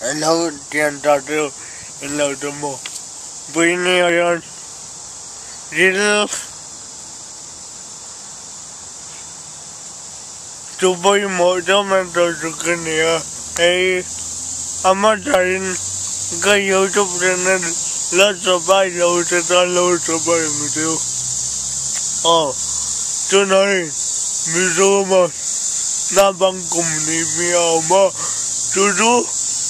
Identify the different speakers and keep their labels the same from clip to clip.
Speaker 1: and dear can Hello, in the more. Bring me around. Jesus. Super Modem and Tokenia. Hey, I'm a giant. का YouTube channel लस सबाई लाउड से तो लाउड सबाई मिलो ओ तो नहीं मिलो मत ना बंकुम नहीं मिया मत तो जो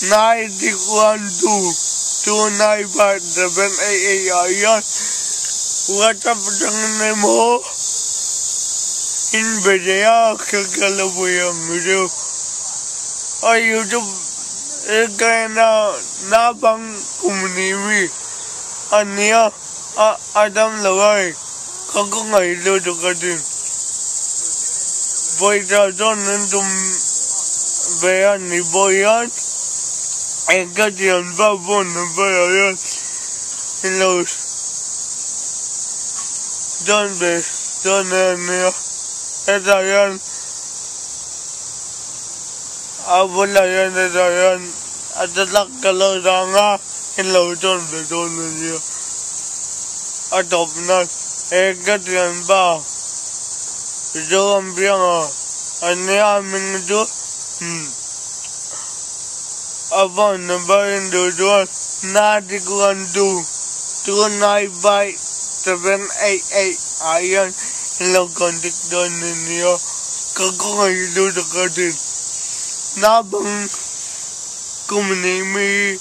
Speaker 1: 9 What up, Nemo? In Bedea, Kakalabuya, Mudu. Or YouTube, Ekana, Nabang Kumniwi, Ania, Adam Lavai, Kakunga, Ido Kadin. Boy, I don't know. Beyan, Niboyan. E ket e eo an fawr vorn eo brezha eo e lor zon vez, zon eo ne-ar ne-ar e da eo an a voul a-eo, e da a tatlak kalor zang a e lor zon vez, zon eo ne-ar a topnaz eo ket eo an fawr e zo am a a ne min eo Hmm. hm upon the burden to do nautical undo. Two nine by seven eight eight iron là còn được đơn nên nhiều các con hãy đưa được cơ thể na bằng cùng nên mi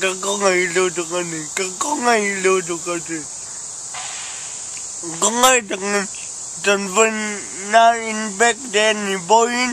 Speaker 1: các con hãy đưa được cơ thể các con hãy đưa được cơ thể con hãy được trần vân na in back then boyin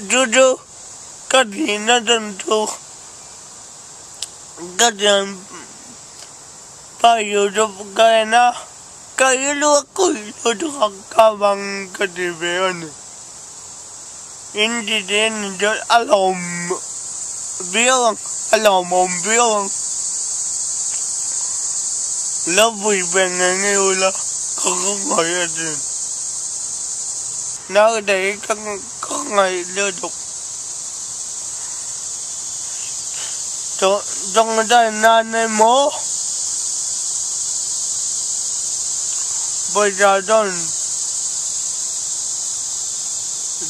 Speaker 1: Jojo, các gì nó đơn thu Các dần Bao nhiêu cho cái nó Cái lúa cùi lúa cho học cao bằng Các gì về anh In đi đến cho alom Viêu alom om viêu Lớp vui về ngày ngày là Không có gọi là gì Nó để các có ngày đưa đục cho, cho người ta na nơi mố bây giờ cho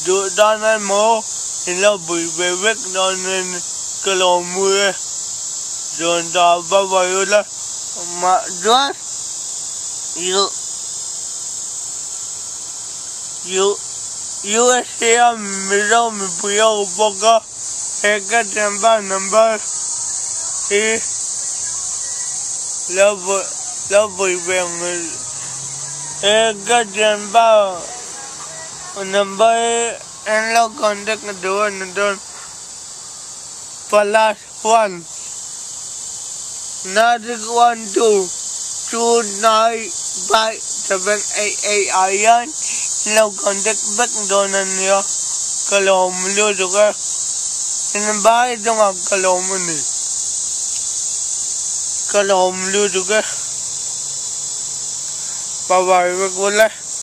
Speaker 1: đưa ra nơi mố thì nó bị về vết đó nên cái lò mưa rồi ta vào vào đó mà rất yêu yêu USDA Mizo मिपिया उपका एक Chamba number ही लव love bang एक Chamba number and लोग contact दो नंदन plus one nine one two two nine five seven eight eight iron Slogan'daki beklenenleri kelamını yazıyor. Senin bari dönem kelamını. Kelamını yazıyor. Babayı bekler.